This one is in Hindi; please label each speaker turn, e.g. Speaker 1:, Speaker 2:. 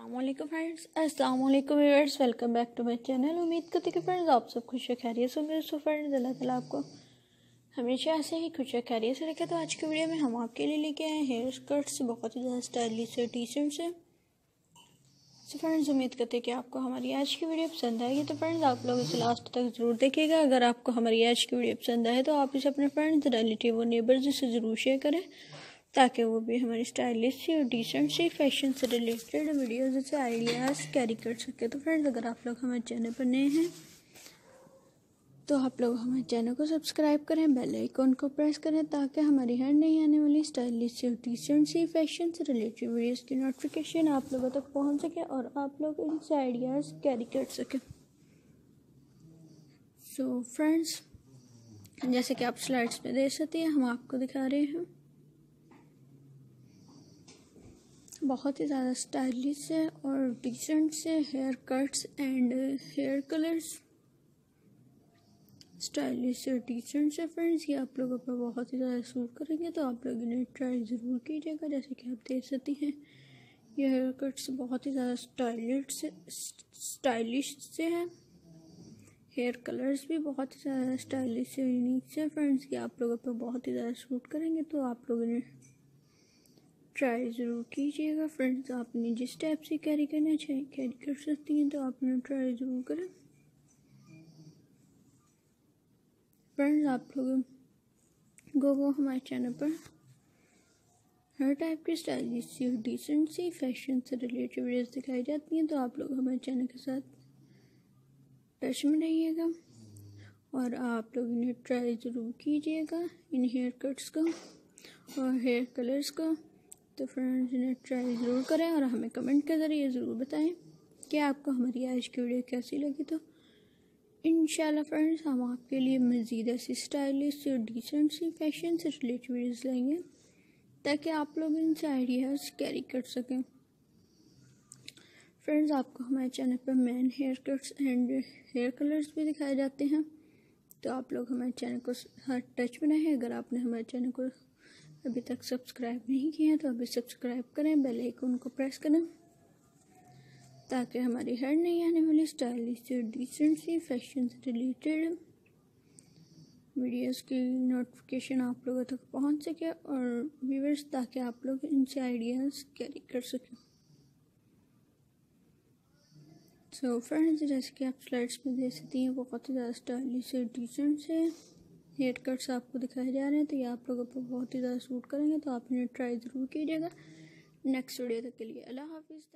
Speaker 1: असलम फ्रेंड्स अस्सलाम वालेकुम viewers welcome back to my channel उम्मीद करती कि फ्रेंड्स आप सब खुश खैरियत से मेरे सो फ्रेंड्स अल्लाह ताला आपको हमेशा ऐसे ही खुश खैरियत से रखे। तो आज की वीडियो में हम आपके लिए लेके आए हेयर स्कर्ट्स बहुत ही ज़्यादा स्टाइलिश से टी शर्ट से। सो फ्रेंड्स उम्मीद करते हैं कि आपको हमारी आज की वीडियो पसंद आएगी। तो फ्रेंड्स आप लोग इसे लास्ट तक ज़रूर देखिएगा। अगर आपको हमारी आज की वीडियो पसंद आए तो आप इसे अपने फ्रेंड्स रिलेटिव और नेबर्स से ज़रूर शेयर करें। ताकि वो भी हमारी स्टाइलिश सी और डिसेंट सी फ़ैशन से रिलेटेड वीडियोज़ से आइडियाज़ कैरी कर सके। तो फ्रेंड्स अगर आप लोग हमारे चैनल पर नए हैं तो आप लोग हमारे चैनल को सब्सक्राइब करें बेल आइकॉन को प्रेस करें, ताकि हमारी हर नई आने वाली स्टाइलिश सी और डिसेंट सी फ़ैशन से रिलेटेड वीडियोज़ की नोटिफिकेशन आप लोगों तक पहुँच सके और आप लोग इनसे आइडियाज़ कैरी कर सकें। सो फ्रेंड्स जैसे कि आप स्लाइड्स में देख सकते हैं, हम आपको दिखा रहे हैं। बहुत ही ज़्यादा स्टाइलिश है और डिसेंट से hair cuts and hair colours. Stylish और डिसेंट से फ्रेंड्स, ये आप लोगों पर बहुत ही ज़्यादा सूट करेंगे तो आप लोग इन्हें ट्राई ज़रूर कीजिएगा, जैसे कि आप देख सकती हैं। ये हेयर कट्स बहुत ही ज़्यादा स्टाइलिश से स्टाइलिश से हैं। हेयर कलर्स भी बहुत ही ज़्यादा स्टाइलिश से यूनिक से फ्रेंड्स, ये आप लोगों पर बहुत ही ज़्यादा सूट करेंगे तो आप लोग इन्हें ट्राई ज़रूर कीजिएगा, फ्रेंड्स। आपने जिस टाइप से कैरी करना चाहिए कैरी कर सकती हैं तो आपने ट्राई ज़रूर करें। फ्रेंड्स, आप लोग गो वो हमारे चैनल पर हर टाइप की स्टाइलिश सी और डिसेंट सी फ़ैशन से रिलेटेड वीडियोस दिखाई जाती हैं तो आप लोग हमारे चैनल के साथ टच में रहिएगा और आप लोग इन्हें ट्राई ज़रूर कीजिएगा, इन हेयर कट्स का और हेयर कलर्स का। तो फ्रेंड्स इन्हें ट्राई ज़रूर करें और हमें कमेंट के ज़रिए ज़रूर बताएँ कि आपको हमारी आज की वीडियो कैसी लगी। तो इन फ्रेंड्स हम आपके लिए मज़ीद ऐसी स्टाइलिश और डिसेंट सी फ़ैशन से रिलेटेड वीडियोज़ लाएँगे ताकि आप लोग इनसे आइडियाज़ कैरी कर सकें। फ्रेंड्स आपको हमारे चैनल पर man hair cuts and hair colours भी दिखाए जाते हैं। तो आप लोग हमारे चैनल को हर टच में रहें। अगर आपने हमारे चैनल को अभी तक सब्सक्राइब नहीं किया तो अभी सब्सक्राइब करें, बेल आइकन को प्रेस करें, ताकि हमारी हर नई आने वाली स्टाइलिश डिसेंट सी फ़ैशन से रिलेटेड वीडियोस की नोटिफिकेशन आप लोगों तक पहुँच सके और व्यूवर्स ताकि आप लोग इनसे आइडियाज़ कैरी कर सकें। सो फ्रेंड्स जैसे कि आप स्लाइड्स में देख सकती हैं बहुत ही ज़्यादा स्टाइलिश और डिसेंट से हेयर कट्स आपको दिखाए जा रहे हैं तो ये आप लोगों को बहुत ही ज़्यादा सूट करेंगे तो आप इन्हें ट्राई ज़रूर कीजिएगा। नेक्स्ट वीडियो तक के लिए अल्लाह हाफिज़।